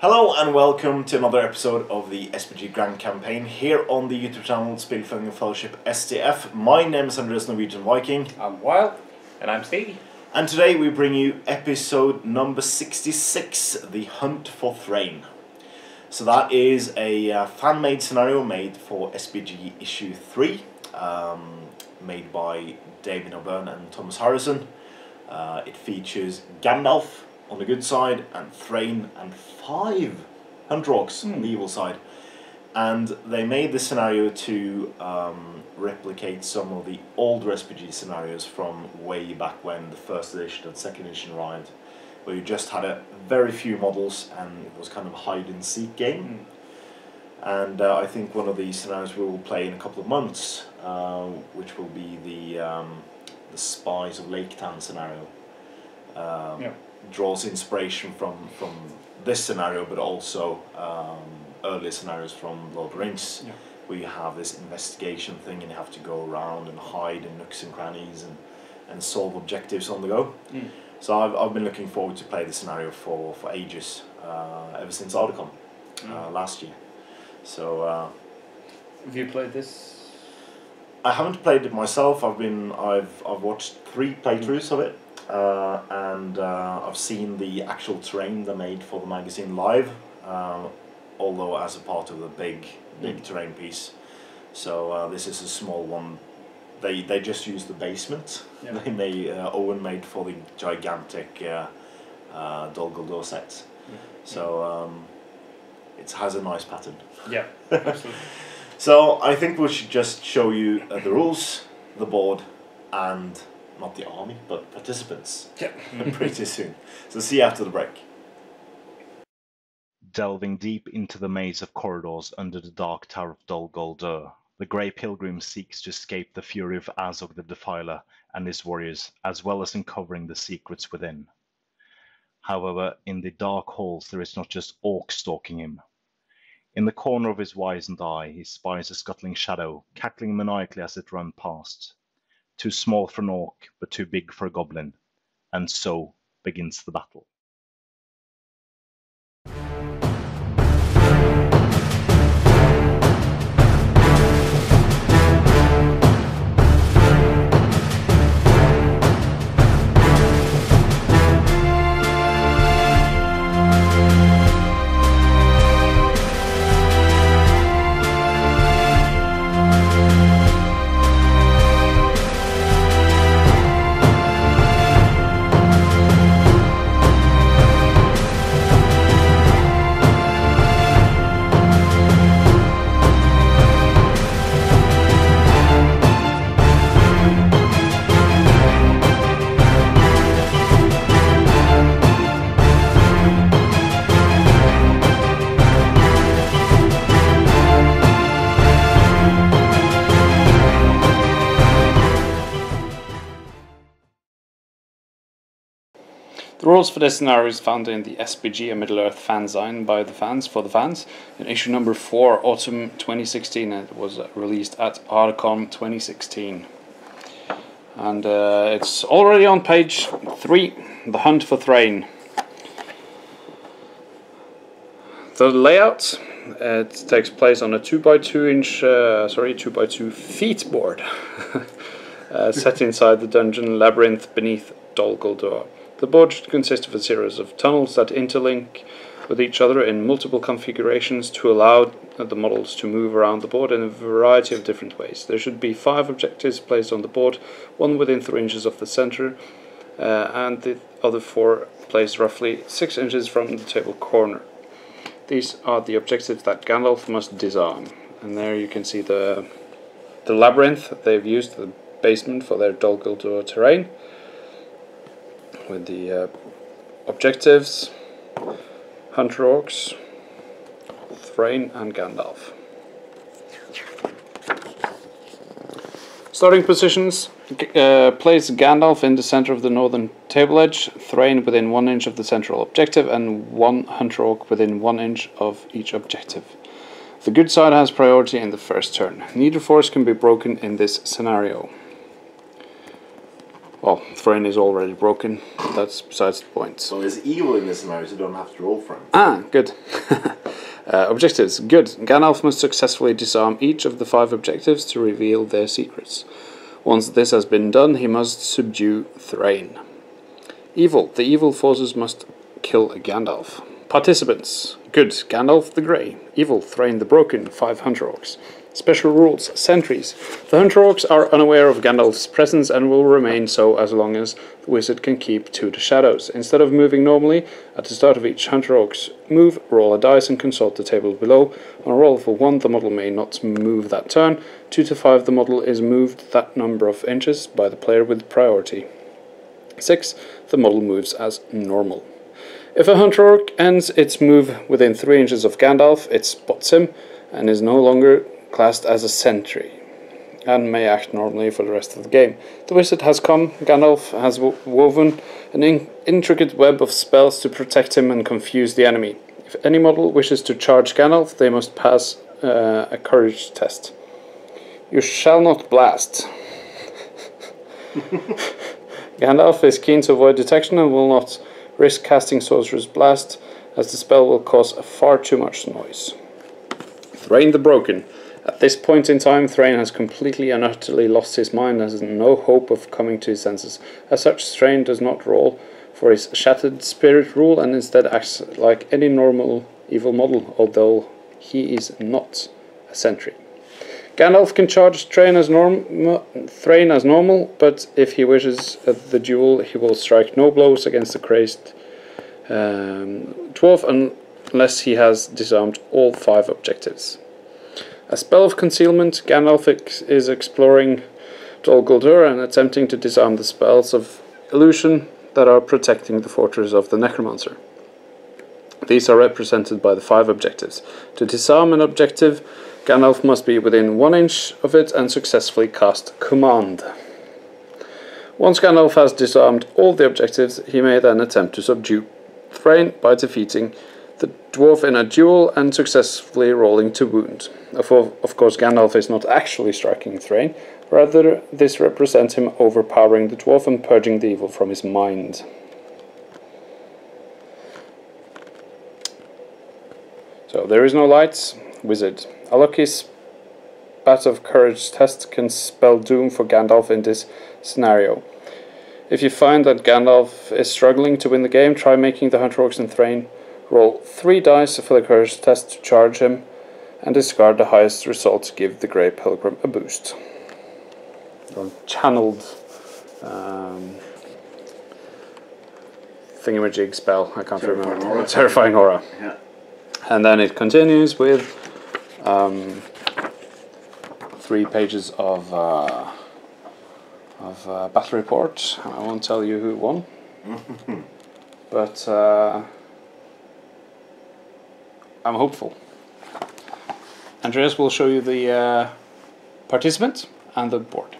Hello and welcome to another episode of the SBG Grand Campaign here on the YouTube channel Spillfang Fellowship STF. My name is Andreas Norwegian Viking I'm Wild. And I'm Stevie. and today we bring you episode number 66 The Hunt for Thrain. So that is a uh, fan made scenario made for SBG issue 3, um, made by David O'Byrne and Thomas Harrison. Uh, it features Gandalf on the good side and Thrain and five Hunter Orcs on the evil side. And they made this scenario to um, replicate some of the old SBG scenarios from way back when the first edition and second edition arrived, where you just had a very few models and it was kind of a hide and seek game. And uh, I think one of the scenarios we will play in a couple of months, uh, which will be the um, the Spies of Lake Town scenario, um, Yeah. Draws inspiration from from this scenario, but also um, earlier scenarios from Lord of the Rings, Yeah. where you have this investigation thing and you have to go around and hide in nooks and crannies and, and solve objectives on the go. Mm. So I've, I've been looking forward to play this scenario for, for ages, uh, ever since Articon uh, last year. So uh, Have you played this? I haven't played it myself. I've been I've I've watched three playthroughs of it, uh, and uh, I've seen the actual terrain they made for the magazine live, uh, although as a part of the big big Mm. terrain piece. So uh, this is a small one. They they just used the basement. Yeah. They made uh, Owen made for the gigantic uh, uh, Dol Guldur set. So um, it has a nice pattern. Yeah, absolutely. So I think we should just show you uh, the rules, the board, and not the army, but participants yeah. pretty soon. So see you after the break. Delving deep into the maze of corridors under the dark tower of Dol Guldur, the Grey Pilgrim seeks to escape the fury of Azog the Defiler and his warriors, as well as uncovering the secrets within. However, in the dark halls there is not just orcs stalking him. In the corner of his wizened eye, he spies a scuttling shadow, cackling maniacally as it runs past. Too small for an orc, but too big for a goblin. And so begins the battle. The rules for this scenario is found in the SBG, a Middle Earth fanzine by the fans, for the fans, in issue number 4, autumn 2016. It was released at Articon 2016. And uh, it's already on page 3, The Hunt for Thrain. The layout it takes place on a 2x2 inch, uh, sorry, 2x2 feet board. uh, set inside the dungeon labyrinth beneath Dol Guldur. The board should consist of a series of tunnels that interlink with each other in multiple configurations to allow the models to move around the board in a variety of different ways. There should be five objectives placed on the board, one within three inches of the center, uh, and the other four placed roughly six inches from the table corner. These are the objectives that Gandalf must disarm. And there you can see the the labyrinth. They've used the basement for their Dol Guldur terrain with the uh, objectives, Hunter Orcs, Thrain, and Gandalf. Starting positions uh, place Gandalf in the center of the northern table edge, Thrain within one inch of the central objective, and one Hunter Orc within one inch of each objective. The good side has priority in the first turn. Neither force can be broken in this scenario. Well, Thrain is already broken. That's besides the point. So there's evil in this scenario, so you don't have to roll for him. Ah, good. uh, objectives. Good. Gandalf must successfully disarm each of the five objectives to reveal their secrets. Once this has been done, he must subdue Thrain. Evil. The evil forces must kill Gandalf. Participants. Good. Gandalf the Grey. Evil. Thrain the Broken. Five Hunter Orcs. Special rules. Sentries. The Hunter Orcs are unaware of Gandalf's presence and will remain so as long as the wizard can keep to the shadows. Instead of moving normally, at the start of each Hunter Orc's move, roll a dice and consult the table below. On a roll for 1, the model may not move that turn. 2 to 5, the model is moved that number of inches by the player with priority. 6. The model moves as normal. If a Hunter Orc ends its move within 3 inches of Gandalf, it spots him and is no longer classed as a sentry and may act normally for the rest of the game. The wizard has come. Gandalf has wo- woven an in- intricate web of spells to protect him and confuse the enemy. If any model wishes to charge Gandalf, they must pass uh, a courage test. You shall not blast. Gandalf is keen to avoid detection and will not risk casting Sorcerer's Blast, as the spell will cause far too much noise. Thrain the Broken. At this point in time, Thrain has completely and utterly lost his mind and has no hope of coming to his senses. As such, Thrain does not roll for his shattered spirit rule and instead acts like any normal evil model, although he is not a sentry. Gandalf can charge Thrain as, norm- Thrain as normal, but if he wishes the duel, he will strike no blows against the crazed um, dwarf unless he has disarmed all five objectives. A spell of concealment, Gandalf is exploring Dol Guldur and attempting to disarm the spells of illusion that are protecting the fortress of the Necromancer. These are represented by the five objectives. To disarm an objective, Gandalf must be within one inch of it and successfully cast Command. Once Gandalf has disarmed all the objectives, he may then attempt to subdue Thrain by defeating the dwarf in a duel and successfully rolling to wound. Of, of course, Gandalf is not actually striking Thrain, rather, this represents him overpowering the dwarf and purging the evil from his mind. So, there is no lights. Wizard. A lucky spat of courage test can spell doom for Gandalf in this scenario. If you find that Gandalf is struggling to win the game, try making the Hunter Orcs and Thrain roll three dice for the courage test to charge him, and discard the highest result to give the Grey Pilgrim a boost. Or channeled um, thingamajig spell, I can't Terrifying remember. aura. Terrifying aura. Yeah. And then it continues with um, three pages of uh, of uh, battle report. I won't tell you who won, but uh, I'm hopeful. Andreas will show you the uh, participant and the board.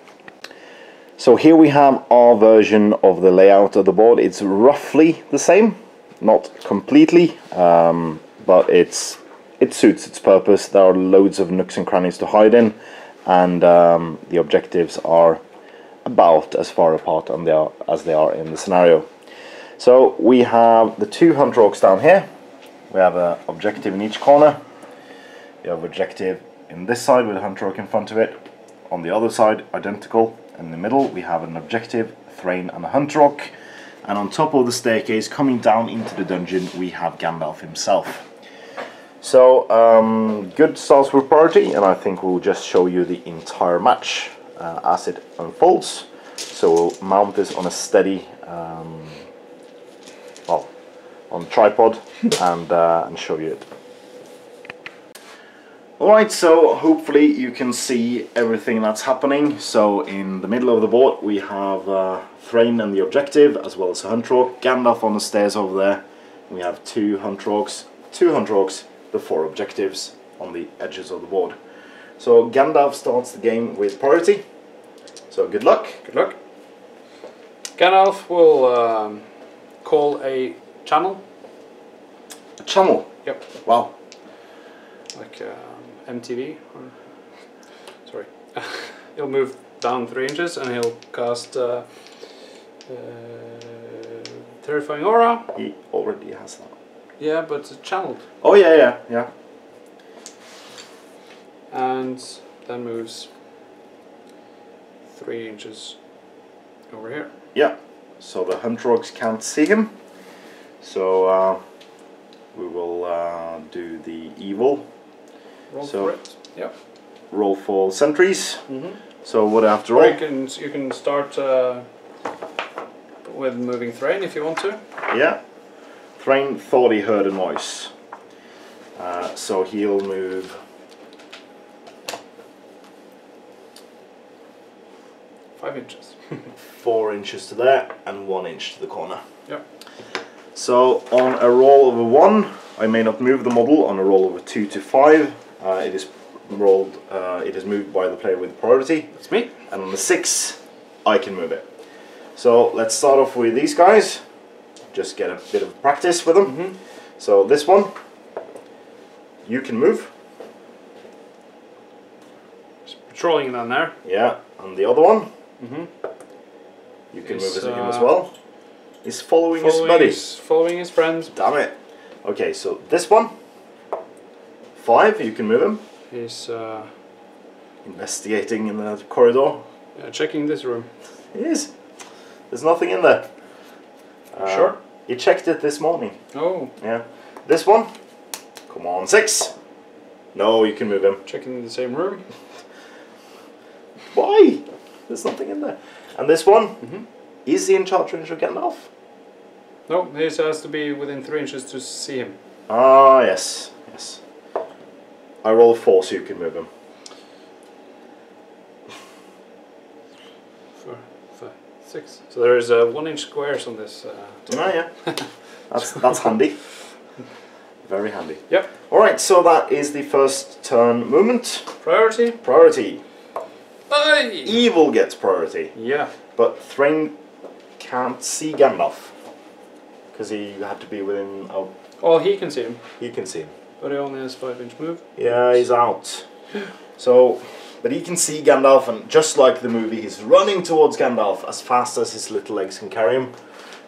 So here we have our version of the layout of the board. It's roughly the same, not completely, um, but it's it suits its purpose. There are loads of nooks and crannies to hide in, and um, the objectives are about as far apart they are, as they are in the scenario. So we have the two hunter orcs down here. We have an objective in each corner. We have objective in this side with a hunter orc in front of it. On the other side, identical. In the middle, we have an objective, Thrain and a hunter orc. And on top of the staircase, coming down into the dungeon, we have Gandalf himself. So, um, good starts priority, and I think we'll just show you the entire match uh, as it unfolds. So we'll mount this on a steady, um, well, on tripod, and uh, and show you it. Alright, so hopefully you can see everything that's happening. So in the middle of the board we have uh, Thrain and the objective, as well as a Hunter Orc, Gandalf on the stairs over there. We have two Hunter Orcs, two Hunter Orcs, the four objectives on the edges of the board. So Gandalf starts the game with priority. So good luck. Good luck. Gandalf will um, call a channel. A channel. Yep. Wow. like um, MTV. Or, sorry, he'll move down three inches and he'll cast uh, Uh, terrifying aura. He already has that. Yeah, but it's channeled. Oh yeah, yeah, yeah. And then moves three inches over here. Yeah. So the hunter orcs can't see him. So uh, we will uh, do the evil Roll So- for it. Yep. roll for sentries. Mm-hmm. So what after Or all? you can you can start uh, with moving Thrain if you want to. Yeah. Thrain thought he heard a noise. Uh, so he'll move. Five inches. four inches to there and one inch to the corner. Yep. So on a roll of a one, I may not move the model. On a roll of a two to five, uh, it is rolled. Uh, it is moved by the player with priority, That's me. and on the six, I can move it. So let's start off with these guys. Just get a bit of practice with them. Mhm. So this one, you can move. Just patrolling down there. Yeah, and the other one, Mm-hmm. you can Is, move as him as uh, well. He's following, his Following his, following his friends. Damn it. Okay, so this one, five, you can move him. He's uh, Investigating in the corridor. yeah, checking this room. He is. There's nothing in there. Uh, Sure. He checked it this morning. Oh, Yeah. This one, come on, six. No, you can move him. checking the same room. Why? There's nothing in there. And this one, Mhm. Is he in charge range of Gandalf? No, he has to be within three inches to see him. Ah, yes, yes. I roll four so you can move him. Four, five, six. So there is uh, one inch squares on this. Uh, table. Ah, yeah. That's that's handy. Very handy. Yep. All right, so that is the first turn movement. Priority. Priority. Aye. Evil gets priority, Yeah. but Thrain can't see Gandalf because he had to be within. Oh, Well, he can see him, he can see him. but he only has five inch move. Yeah, he's out. So, but he can see Gandalf, and just like the movie, he's running towards Gandalf as fast as his little legs can carry him.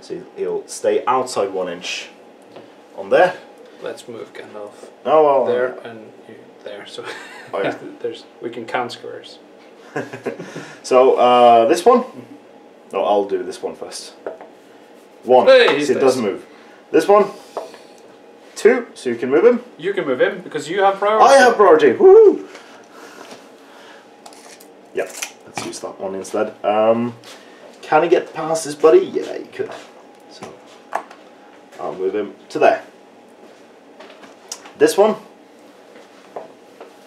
So he'll stay outside one inch. On there. Let's move Gandalf Oh well. there and you there. So Oh, yeah. there's we can count squares. So uh, this one. No, I'll do this one first. One. Hey, so it doesn't move. This one. Two. So you can move him. You can move him because you have priority. I have priority. Woo! Yep. Let's use that one instead. Um, can he get past his buddy? Yeah, he could. So I'll move him to there. This one.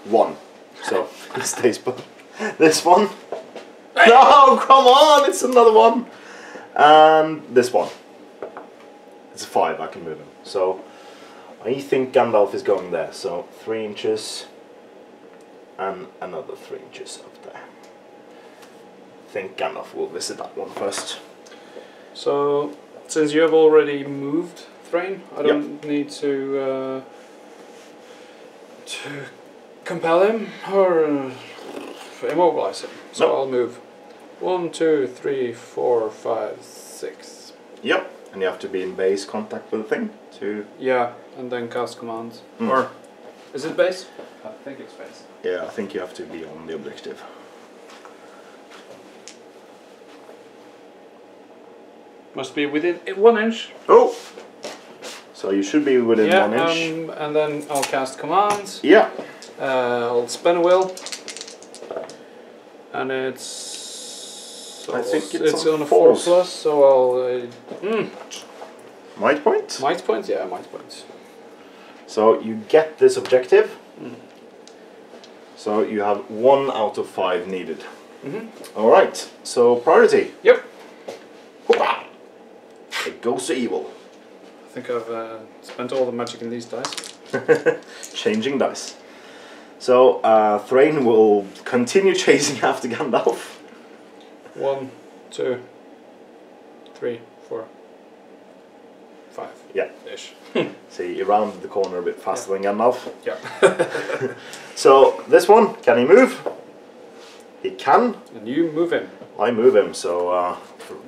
One. So he stays put. This one. No, come on! It's another one. And this one. It's a five. I can move him. So I think Gandalf is going there. So three inches. And another three inches up there. I think Gandalf will visit that one first. So since you have already moved Thrain, I don't need to uh, to compel him or uh, immobilize him. So. I'll move one, two, three, four, five, six. Yep. And you have to be in base contact with the thing to. Yeah, and then cast commands. Mm. Or is it base? I think it's base. Yeah, I think you have to be on the objective. Must be within one inch. Oh! So you should be within yeah, one inch. Um, and then I'll cast commands. yeah. Uh, I'll spin a wheel, and it's. I think it's on on a four plus, so I'll. Uh, mm, Might point. might point, yeah, might point. So you get this objective. Mm. So you have one out of five needed. Mhm. All right. So priority. Yep. Hoopa! It goes to evil. I think I've uh, spent all the magic in these dice. Changing dice. So uh, Thrain will continue chasing after Gandalf. One, two, three, four, five. Yeah. Ish. See, he rounded the corner a bit faster than Gandalf. Yeah. So this one, can he move? He can. and you move him. I move him, so uh,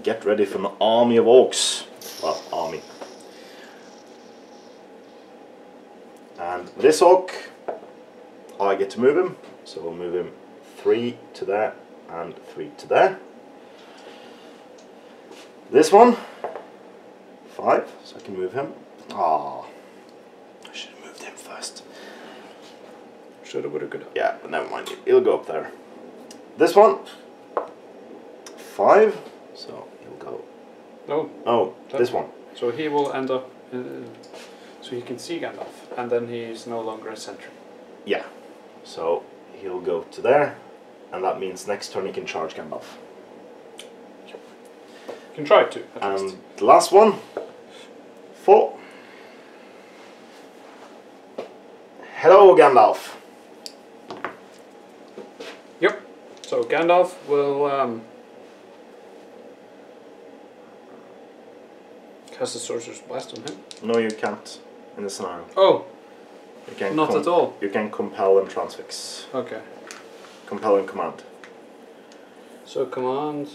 get ready for an army of orcs. Well, army. And this orc, I get to move him, so we'll move him three to there and three to there. This one, five, so I can move him. Ah, I should have moved him first. Shoulda, woulda, coulda. Yeah, but never mind. He'll go up there. This one, five. So he'll go. No, Oh, That- this one. so he will end up. Uh, so he can see Gandalf, and then he is no longer a sentry. Yeah. So he'll go to there, and that means next turn he can charge Gandalf. Can try to. At And least. the last one, four. Hello, Gandalf. Yep. So Gandalf will um, cast a sorcerer's blast on him. No, you can't in the scenario. Oh, You can not at all. You can compel and transfix. Okay. Compel and command. So command.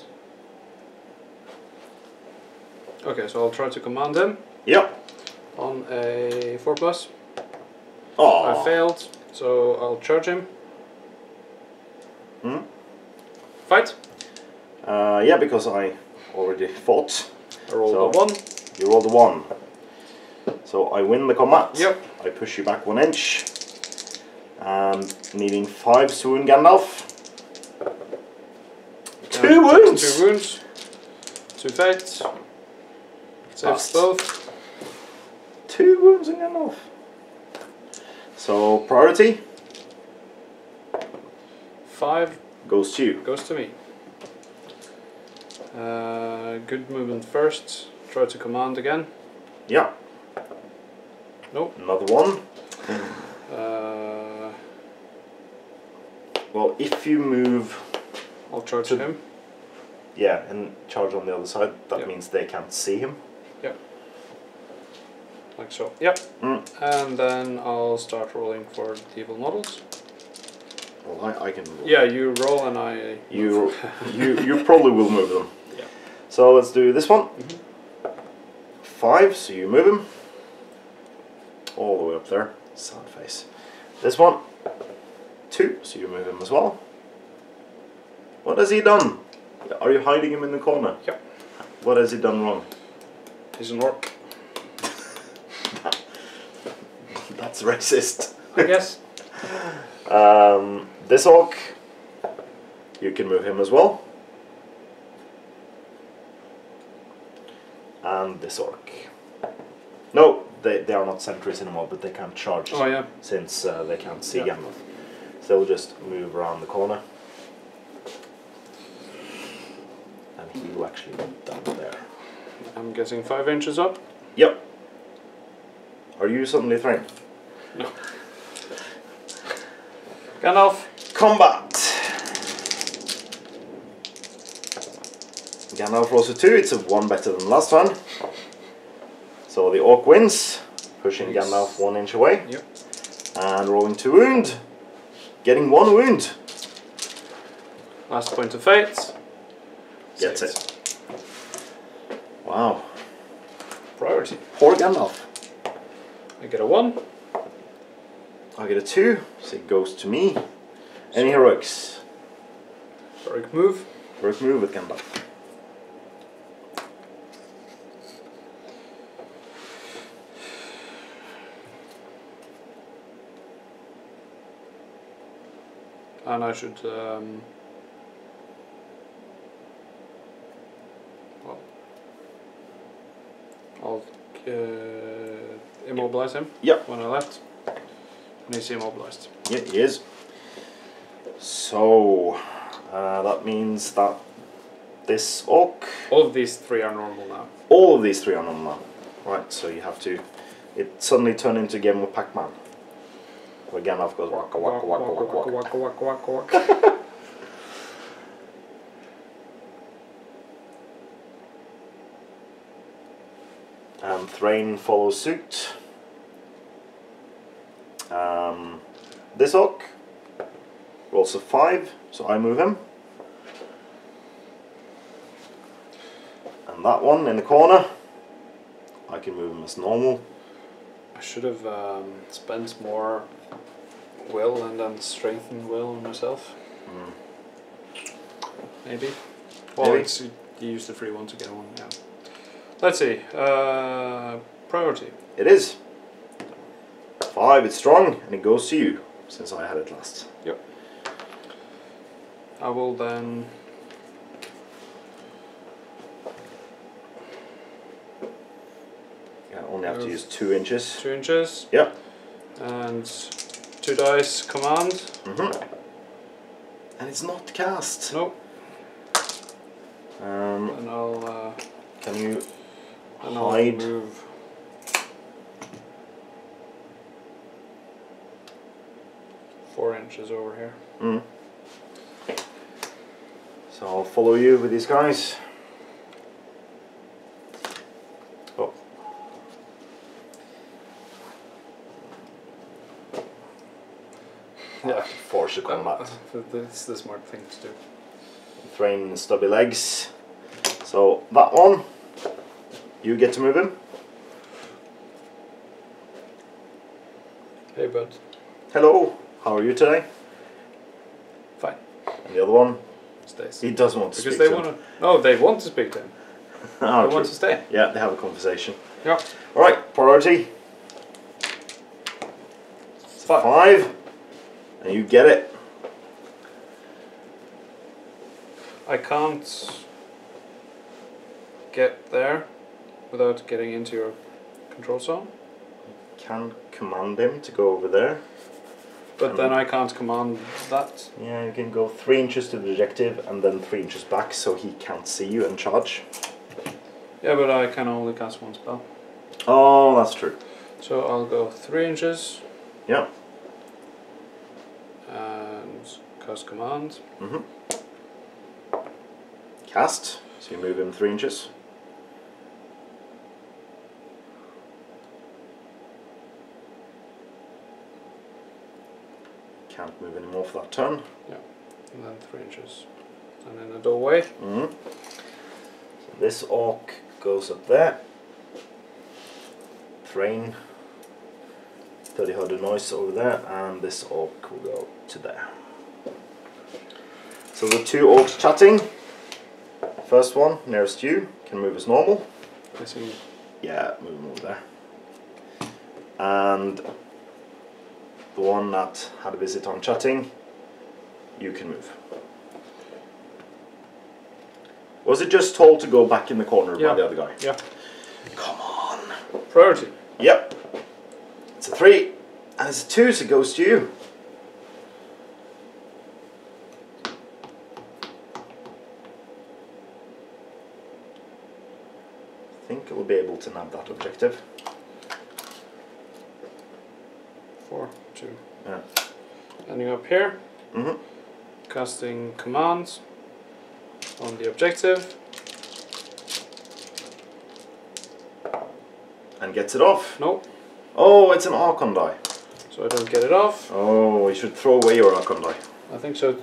Okay, so I'll try to command him Yep. on a four plus. Oh. I failed, so I'll charge him. Hmm? Fight. Uh, yeah, because I already fought. I rolled So- a one. You rolled a one. So I win the combat. Yep. I push you back one inch. And needing five to wound Gandalf. Two wounds! Two wounds. Two fates. Saves Bust. both. Two wounds on Gandalf. So priority Five goes to you. goes to me. Uh, good movement first. Try to command again. Yeah. Nope. Another one. Uh, Well, if you move, I'll charge To- him. yeah, and charge on the other side, that Yeah. means they can't see him. Like so. Yep. Mm. And then I'll start rolling for the evil models. Well, I, I can. Yeah, you roll and I. You, you, you probably will move them. Yeah. So let's do this one. Mhm. Five, so you move him. All the way up there. Sad face. This one. Two, so you move him as well. What has he done? Are you hiding him in the corner? Yep. What has he done wrong? He's an orc. That's racist. I guess. Um, this orc, you can move him as well. And this orc. No, they, they are not sentries anymore, but they can't charge Oh yeah. since uh, they can't see Yeah. So they'll just move around the corner. And he will actually be down there. I'm guessing five inches up. Yep. Are you suddenly threatened? Gandalf. Combat! Gandalf rolls a 2, it's a 1 better than last one. So the orc wins, pushing Nice. Gandalf 1 inch away. Yep. And rolling 2 wound, getting 1 wound. Last point of fate. Gets Saves. it. Wow. Priority. Poor Gandalf. I get a one. I get a 2, so it goes to me. Any heroics? Heroic move. Heroic move with Gandalf. And I should. Um, well, I'll uh, immobilize him Yep. when I left. He's immobilized. Yeah, he is. So, uh, that means that this orc, All of these three are normal now. all of these three are normal. Right, so you have to. It suddenly turned into a game of Pac Man. Where Gandalf goes waka waka waka waka waka. waka waka waka waka. And Thrain follows suit. This orc rolls a 5, so I move him. And that one in the corner, I can move him as normal. I should have um, spent more will and then strengthened will on myself. Maybe. Well, Maybe. you use the free one to get one. Yeah. Let's see. Uh, priority. It is. Five, it's strong, and it goes to you, since I had it last. Yep. I will then. Yeah, only have to use two inches. Two inches. Yep. And two dice command. hmm And it's not cast. Nope. Um, And I'll. Uh, can you and I'll hide? Four inches over here. Mm. So I'll follow you with these guys. Oh. Yeah. Yeah. Force the combat. That's the smart thing to do. Thrain stubby legs. So that one, you get to move him. Hey, bud. Hello, how are you today? Fine. And the other one, Stays. he doesn't want to Because speak they to want him. to. No, they want to speak to him. Ah, they want true. to stay. Yeah, they have a conversation. Yeah. All right, priority Five. five, and you get it. I can't get there without getting into your control zone. Can command him to go over there. But then I can't command that. Yeah, you can go three inches to the objective and then three inches back, so he can't see you and charge. Yeah, but I can only cast one spell. Oh, that's true. So I'll go three inches Yeah. and cast command. Mhm. Cast. So you move him three inches. Any more for that turn. Yeah, and then three inches. And in the doorway. Mhm. So this orc goes up there. Thrain. 30 heard the noise over there, and this orc will go to there. So the two orcs chatting. First one, nearest you, can move as normal. I see. Yeah, move him over there. And the one that had a visit on chatting, you can move. Was it just told to go back in the corner Yeah. by the other guy? Yeah. Come on. Priority. Yep. It's a three. And it's a two, so it goes to you. I think it will be able to nab that objective. Two. Yeah. Ending up here. Mhm. Casting commands on the objective. And gets it off. Nope. Oh, it's an Archon die. So I don't get it off. Oh, you should throw away your Archon die. I think so.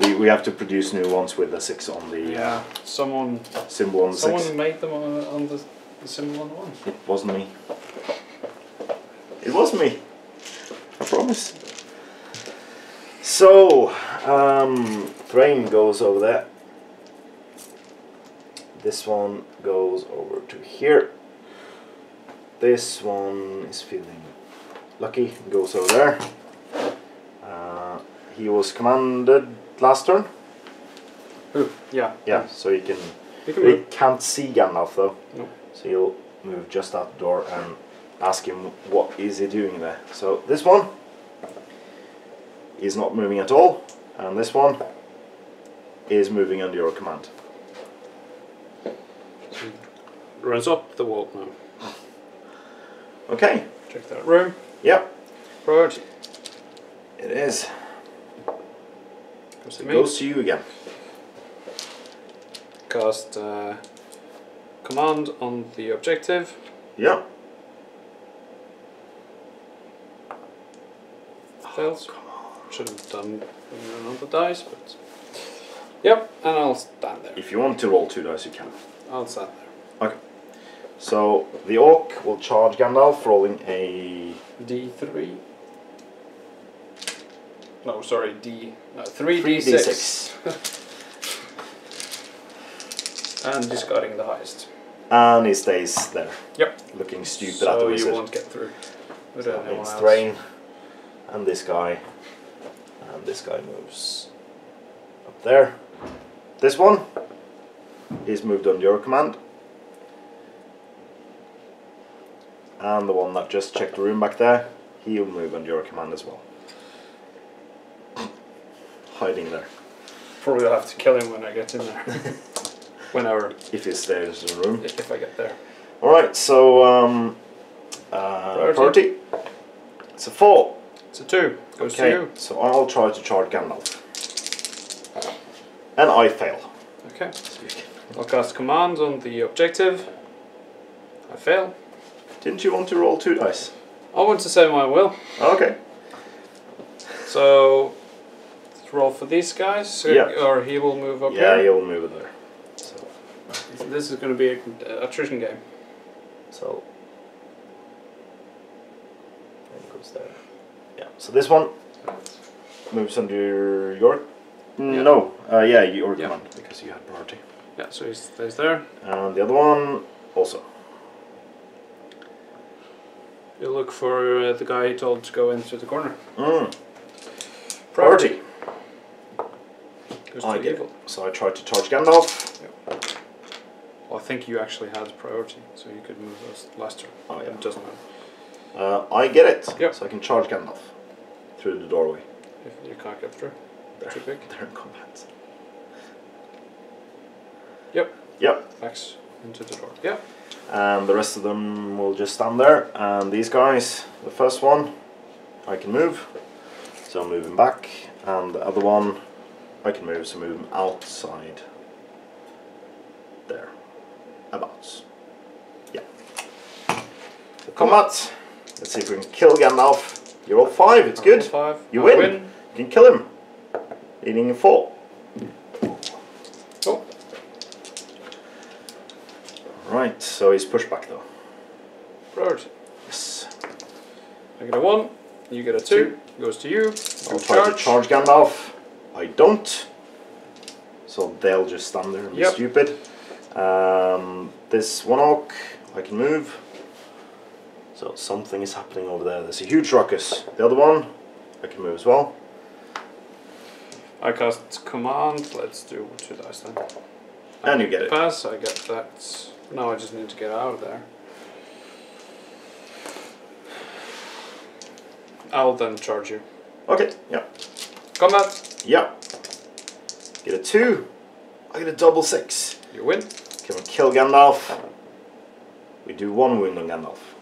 We, we have to produce new ones with a 6 on the Yeah. Someone uh, symbol on the someone 6. made them on, on the, the symbol on the one. It wasn't me. It was me. So, um, Thrain goes over there. This one goes over to here. This one is feeling lucky, goes over there. Uh, he was commanded last turn. Who? Yeah. Yeah, so he can. You can He can't see Gandalf though. No. So you'll move just out the door and ask him what is he doing there. So this one is not moving at all, and this one is moving under your command. Runs up the wall now. Okay. Check that room. Yep. Priority. It is. Goes to It me. goes to you again. Cast uh, command on the objective. Yep. Fails. Should have done another dice, but Yep, and I'll stand there. If you want to roll two dice, you can. I'll stand there. Okay. So the orc will charge Gandalf, rolling a D3. No, sorry, D. No, 3 three D6. d6, And discarding the highest. and he stays there, Yep. looking stupid so at the you wizard. won't get through. So it's else. Thrain, and this guy, and this guy moves up there. This one is moved under your command. And the one that just checked the room back there, he'll move under your command as well. Hiding there. Probably I'll have to kill him when I get in there. Whenever, If he stays in the room. if I get there. Alright, so um, uh, priority. Priority. It's a four. It's a 2. Goes Okay, to you. so I'll try to charge Gandalf. And I fail. Okay. I'll cast command on the objective. I fail. Didn't you want to roll two dice? I want to say my will. Okay. So, let's roll for these guys. So- Yeah. Or he will move up yeah, here. you'll move it there. So, This is going to be a uh, attrition game. so and it goes there. Yeah. So this one moves under your. Yeah. No. Uh, yeah, your Yeah. command because you had priority. Yeah, so he stays there. And the other one also. You look for uh, the guy he told to go into the corner. Mm. Priority. Goes I get evil. it. So I tried to charge Gandalf. Well, I think you actually had priority, so you could move us last turn. Oh yeah. It doesn't matter. Uh, I get it. Yep. So I can charge Gandalf through the doorway. If you can't get through. There. Too big. They're in combat. Yep. Yep. Backs into the door. Yep. And the rest of them will just stand there. And these guys, the first one, I can move. So I'm moving back. And the other one, I can move. So move him outside. There. About. Yeah. So combat. Let's see if we can kill Gandalf. You roll five, it's good. Five. You I win. You can kill him. Leading a four. Oh, Right, so he's pushed back though. priority. Yes. I get a one. You get a two. Goes to you. I'll try to charge Gandalf. I don't. So they'll just stand there and be Yep. stupid. Um, this one orc, I can move. So something is happening over there. There's a huge ruckus. The other one, I can move as well. I cast command. Let's do two dice then. And you get it. Pass. I get that. Now I just need to get out of there. I'll then charge you. Okay, yeah. Combat. Yeah. Get a two. I get a double six. You win. Can we kill Gandalf? We do one wound on Gandalf.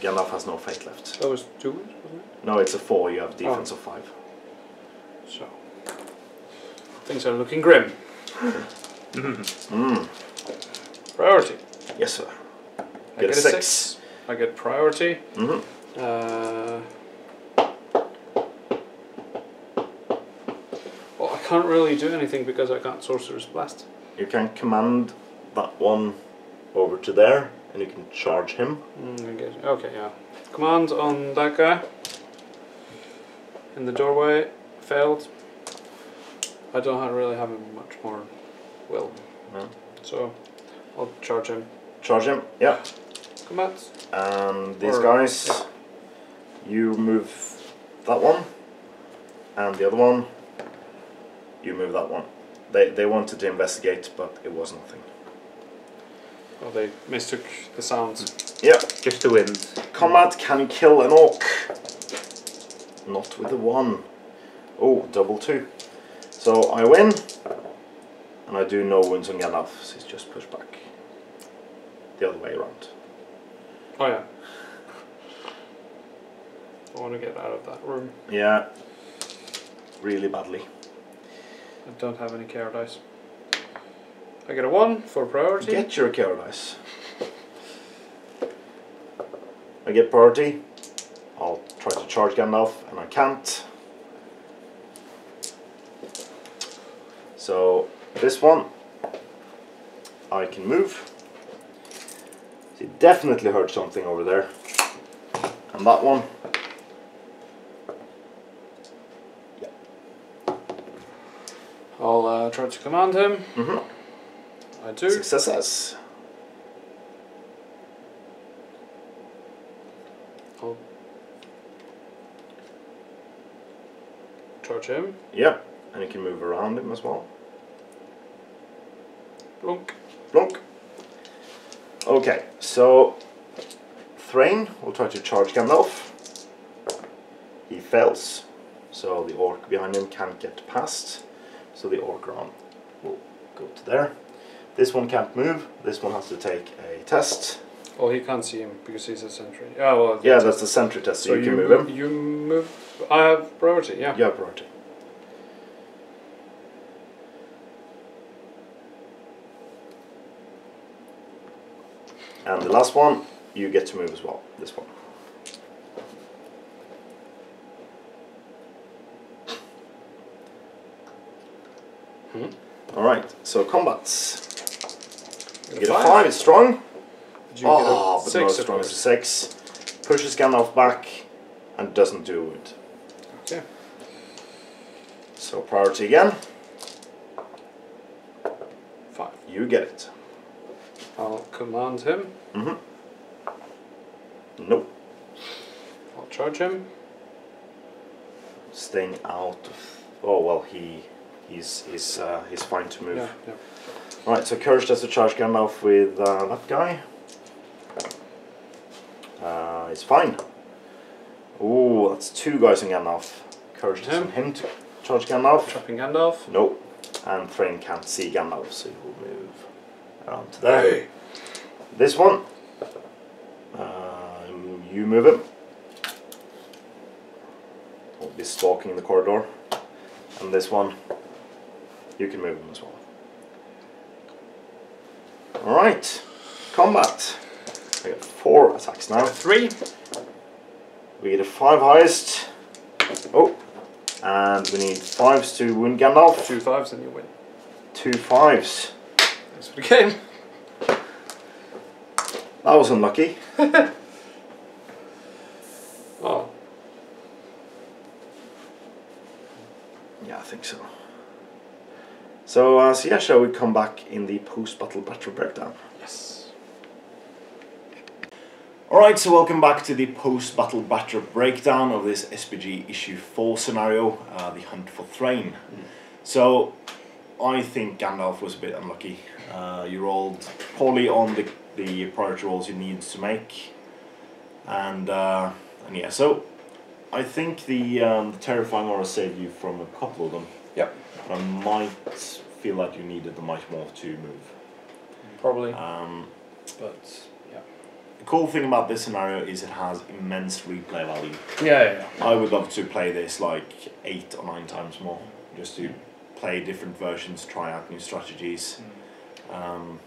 Gandalf has no fate left. That was two wounds, wasn't it? No, it's a four. You have defense of five. So things are looking grim. Mm. Priority. Yes, sir. I Get a get a six. six. I get priority. hmm Uh, well, I can't really do anything because I can't sorcerer's blast. You can command that one over to there, and you can charge him. Mm. Okay, yeah. Command on that guy. In the doorway. Failed. I don't have, really have much more will. No. So I'll charge him. Charge him. Yeah. Combat. And these Or- guys, yeah. you move that one, and the other one, you move that one. They they wanted to investigate, but it was nothing. Oh, they mistook the sounds. Yeah. Just the wind. Combat can kill an orc. Not with a one. Oh, double two. So I win. And I do no wounds on Gandalf, so he's just pushed back. The other way around. Oh yeah. I want to get out of that room. Yeah. Really badly. I don't have any care dice. I get a one for priority. Get your care dice. I get priority. I'll try to charge Gandalf, and I can't. So this one I can move. He definitely heard something over there. And that one. Yeah. I'll uh, try to command him. Mhm. I do. Successes. I'll charge him. Yep. And you can move around him as well. Blunk. Blunk. Okay, so Thrain will try to charge Gandalf. He fails, so the orc behind him can't get past. So the orc round will go to there. This one can't move. This one has to take a test. Well, he can't see him because he's a sentry. Yeah, well. Yeah, that's the sentry test, so, So you can you move him. You move. I have priority. Yeah. You have priority. And the last one, you get to move as well. This one. Mhm. All right. So combats. You Get a five. It's strong. Did you Oh, but six? not strong as a six. Pushes Gandalf back and doesn't do it. Okay. So priority again. Five. You get it. I'll command him. Mm-hmm. Nope. I'll charge him. Staying out of. Oh well, he he's he's uh, he's fine to move. Yeah. Yeah. Right, so Courage does the charge Gandalf with uh, that guy. Uh, it's fine. Ooh, that's two guys in Gandalf. Courage does Him. on him to charge Gandalf. Trapping Gandalf. Nope. And Thrain can't see Gandalf, so he will move around to there. This one, uh, you move him. Won't be stalking the corridor. And this one, you can move him as well. Alright, combat. We got four attacks now. Three. We get a five highest. Oh, and we need fives to wound Gandalf. Two fives and you win. Two fives. That's for the game. That was unlucky. Oh. Yeah, I think so. So, uh, so yeah, shall we come back in the post-battle battle breakdown? Yes. Alright, so welcome back to the post-battle battle breakdown of this SBG issue 4 scenario, uh, the Hunt for Thrain. So, I think Gandalf was a bit unlucky. Uh, you rolled poorly on the, the priority rolls you needed to make. And, uh, and yeah, so I think the, um, the Terrifying Aura saved you from a couple of them. Yep. I might feel like you needed the Might Morph to move. Probably. Um, But yeah. the cool thing about this scenario is it has immense replay value. Yeah, yeah, yeah. I would love to play this like eight or nine times more, just to play different versions, try out new strategies. Um,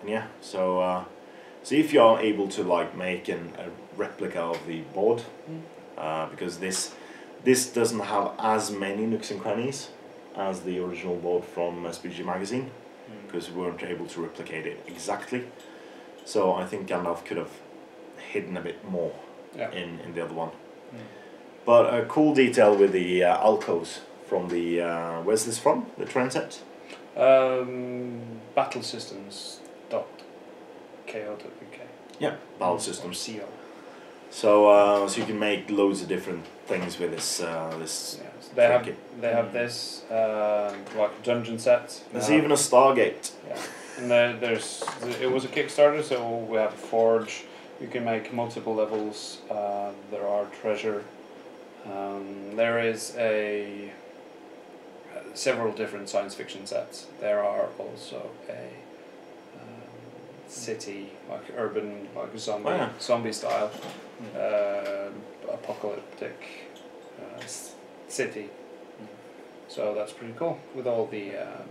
and yeah, so uh, see if you're able to like make an, a replica of the board, uh, because this this doesn't have as many nooks and crannies as the original board from SBG magazine, because we weren't able to replicate it exactly. So I think Gandalf could have hidden a bit more Yeah. in, in the other one. But a cool detail with the uh, alcoves from the uh, where's this from? The terrain set. Um, battle systems dot ko dot uk. Yeah, battle systems. CO. So uh, so you can make loads of different things with this uh, this. Yeah, they have Thank they have this uh, like dungeon set. There's They even a Stargate. Yeah, and there, there's it was a Kickstarter, so we have a forge. You can make multiple levels. Uh, there are treasure. Um, there is a uh, several different science fiction sets. There are also a um, city like urban like zombie Oh, yeah. zombie style uh, apocalyptic uh, s- city. So that's pretty cool with all the um,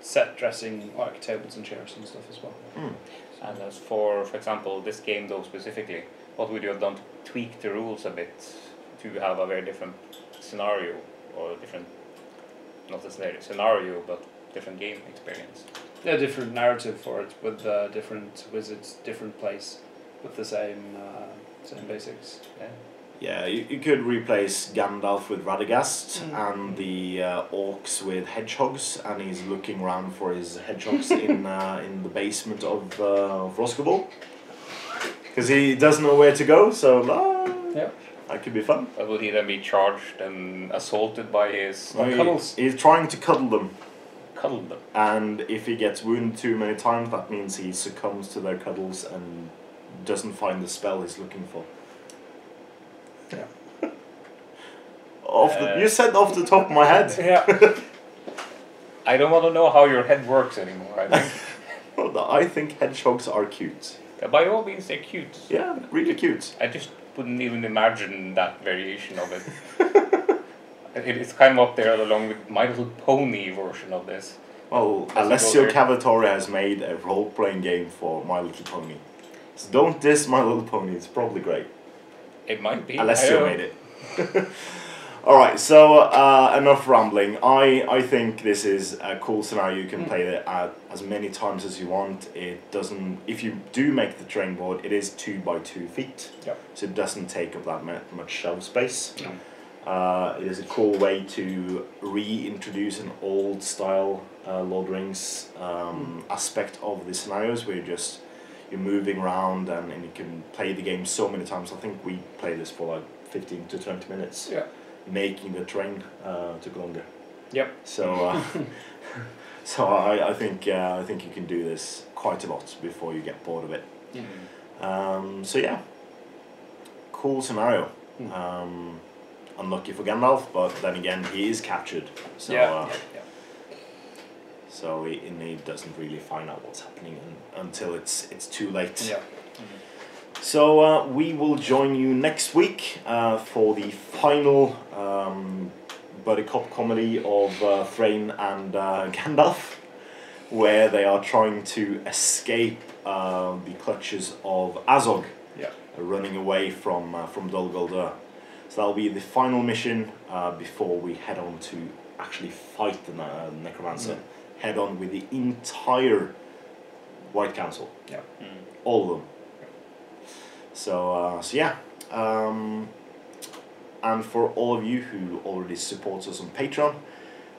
set dressing, like tables and chairs and stuff as well. Hmm. And as for, for example, this game though specifically, what would you have done to tweak the rules a bit to have a very different scenario or different, not necessarily scenario, but different game experience. Yeah, different narrative for it with uh, different wizards, different place, with the same uh, same basics. Yeah. Yeah, you, you could replace Gandalf with Radagast Mm. and the uh, orcs with hedgehogs, and he's looking around for his hedgehogs in uh, in the basement of uh, of Rhosgobel because he doesn't know where to go. So uh, Yeah. that could be fun. But would he then be charged and assaulted by his Well, He- cuddles. he's trying to cuddle them, cuddle them? and if he gets wounded too many times, that means he succumbs to their cuddles and doesn't find the spell he's looking for. Yeah. Off the, Uh, you said off the top of my head. Yeah. I don't want to know how your head works anymore. I think Well, I think hedgehogs are cute. by all means they're cute. Yeah, really cute. I just wouldn't even imagine that variation of it. it it's kind of up there along with My Little Pony version of this. Well, Alessio. Cavatore has made a role playing game for My Little Pony. So don't diss My Little Pony, it's probably great. It might be. I Alessio made it. Alright, so uh, enough rambling. I, I think this is a cool scenario. You can play it at as many times as you want. It doesn't, if you do make the terrain board, it is two by two feet. Yep. So it doesn't take up that much shelf space. No. Uh, it is a cool way to reintroduce an old style uh, Lord Rings um, aspect of the scenarios where you just you're moving around and, and you can play the game so many times. I think we play this for like fifteen to twenty minutes. Yeah. Making the terrain uh, took longer. Yep. So uh, so I, I think uh, I think you can do this quite a lot before you get bored of it. Um, so yeah, cool scenario. Mm. Um, unlucky for Gandalf, but then again he is captured, so yeah. Yeah, yeah. so he, doesn't really find out what's happening un- until it's it's too late. Yeah. So uh, we will join you next week uh, for the final um, buddy cop comedy of uh, Thrain and uh, Gandalf, where they are trying to escape uh, the clutches of Azog, Yeah. running away from uh, from Dol Guldur. So that'll be the final mission uh, before we head on to actually fight the uh, Necromancer. Head on with the entire White Council, Yeah. all of them. So, uh, so yeah. Um, and for all of you who already support us on Patreon,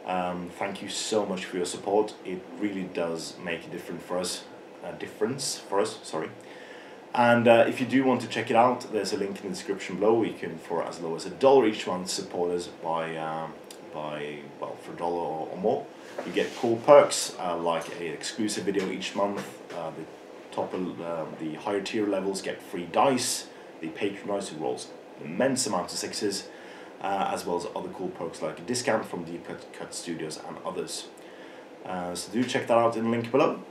um, thank you so much for your support. It really does make a difference for us. A difference for us. Sorry. And uh, if you do want to check it out, there's a link in the description below. You can, for as low as a dollar each month, support us by um, by well for a dollar or more. You get cool perks uh, like an exclusive video each month. Uh, the top uh, the higher tier levels get free dice. The patronize who rolls immense amounts of sixes, uh, as well as other cool perks like a discount from Deep Cut, Cut Studios and others. Uh, so do check that out in the link below.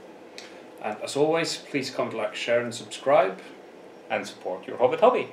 And as always, please comment, like, share, and subscribe. And support your Hobbit hobby.